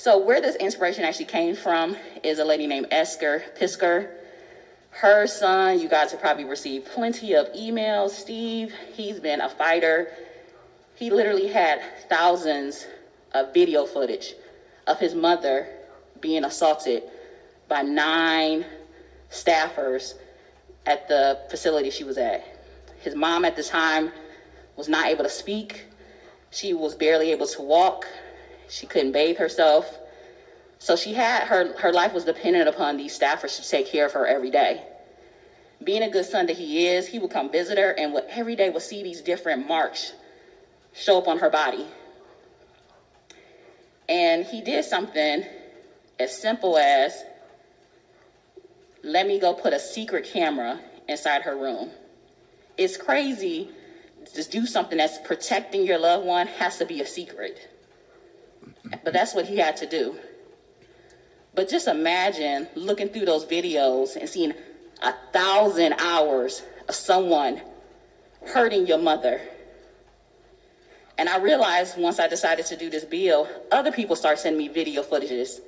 So where this inspiration actually came from is a lady named Esther Piskor. Her son, you guys have probably received plenty of emails. Steve, he's been a fighter. He literally had thousands of video footage of his mother being assaulted by nine staffers at the facility she was at. His mom at the time was not able to speak. She was barely able to walk. She couldn't bathe herself. So she had her her life was dependent upon these staffers to take care of her every day. Being a good son that he is, he would come visit her and would every day would see these different marks show up on her body. And he did something as simple as let me go put a secret camera inside her room. It's crazy to do something that's protecting your loved one has to be a secret. But that's what he had to do. But just imagine looking through those videos and seeing a thousand hours of someone hurting your mother. And I realized once I decided to do this bill, other people start sending me video footages